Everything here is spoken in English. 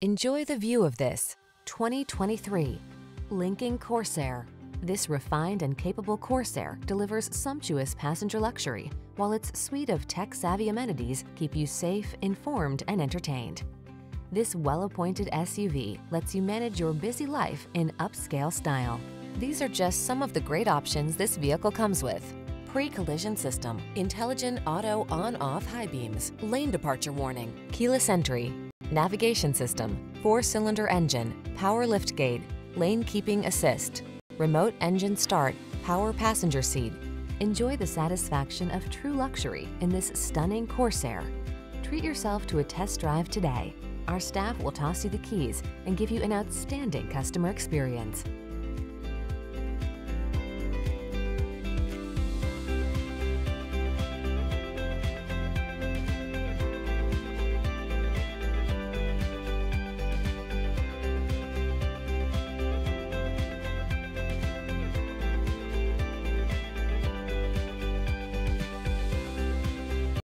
Enjoy the view of this 2023 Lincoln Corsair. This refined and capable Corsair delivers sumptuous passenger luxury, while its suite of tech-savvy amenities keep you safe, informed, and entertained. This well-appointed SUV lets you manage your busy life in upscale style. These are just some of the great options this vehicle comes with. Pre-collision system, intelligent auto on-off high beams, lane departure warning, keyless entry, navigation system, four-cylinder engine, power liftgate, lane keeping assist, remote engine start, power passenger seat. Enjoy the satisfaction of true luxury in this stunning Corsair. Treat yourself to a test drive today. Our staff will toss you the keys and give you an outstanding customer experience.